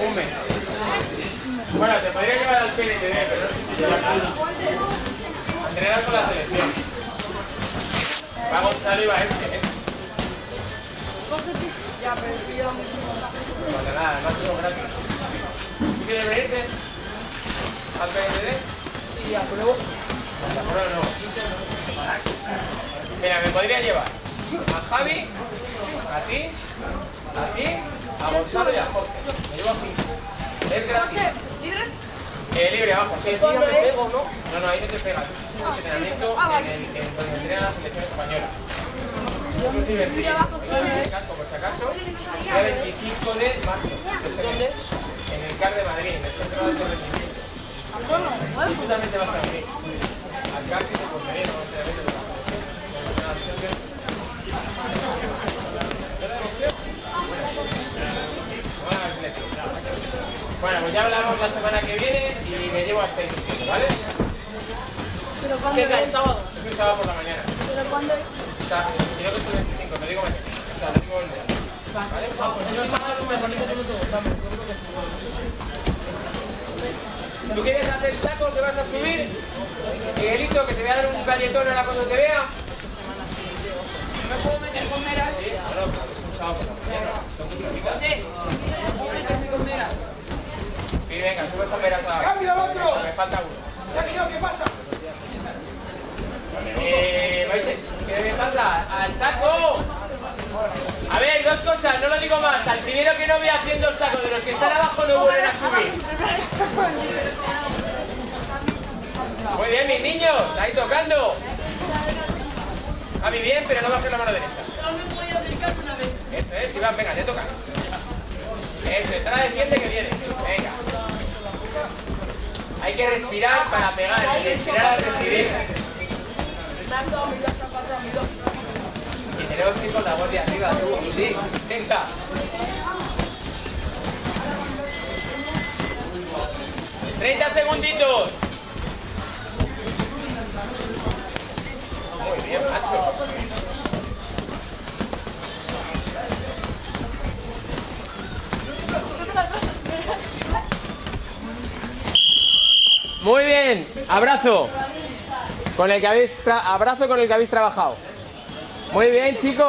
Un mes. Bueno, te podría llevar al PNTD, pero no sé si llevar a entrenar con la selección. Vamos, arriba este, ¿eh? Ya, pero yo No pasa nada, no tengo gratis. ¿Tú quieres venirte al PNTD? Sí, apruebo. Ahora no. Mira, me podría llevar a Javi, a ti, a ti, a Gonzalo y a Jorge. Me llevo a cinco. Es gratis. ¿Libre? Eh, libre abajo, sí. ¿Cuándo Tío, me es? pego, ¿no? No, no, ahí no te pegas. Es un entrenamiento Ah, en, el, en donde entrena la selección española. Es un divertido. En casco, por si acaso. Día 25 de marzo. ¿Dónde? En el CAR de Madrid, en el Centro de Alto Rendimiento. Y tú también te vas a venir. Al CAR sí te venir, ¿no? Entrenamiento Bueno, pues ya hablamos la semana que viene y me llevo a 6 ¿vale? ¿Pero cuándo ¿Qué cae? es? ¿Sábado? Es un sábado por la mañana. ¿Pero cuándo es? Sea, creo que es el 25, te digo mañana. Sea, te digo el día. ¿Vale? Yo sábado me que. ¿Tú quieres hacer saco? ¿Te vas a subir? Miguelito, que te voy a dar un galletón ahora cuando te vea. ¿Me puedo meter con meras? Sí, claro, es un sábado por la mañana. Son venga, sube estas veras a... ¡Cambio al otro! Me falta uno. Sergio, ¿qué pasa? Eh, ¿Qué me pasa? ¡Al saco! A ver, dos cosas, no lo digo más. Al primero que no voy haciendo saco, de los que están abajo no vuelven a subir. Muy bien, mis niños, ahí tocando. A mí bien, pero no bajes la mano derecha. Solo me hacer caso una vez. Eso es, Iván, venga, te toca. Eso, está la defiende que viene. Venga. Hay que respirar para pegar y respirar al recibir. Y tenemos que ir con la guardia arriba, tú, sí, venga. ¡30 segunditos! Muy bien, abrazo. Con el que habéis abrazo con el que habéis trabajado. Muy bien, chicos.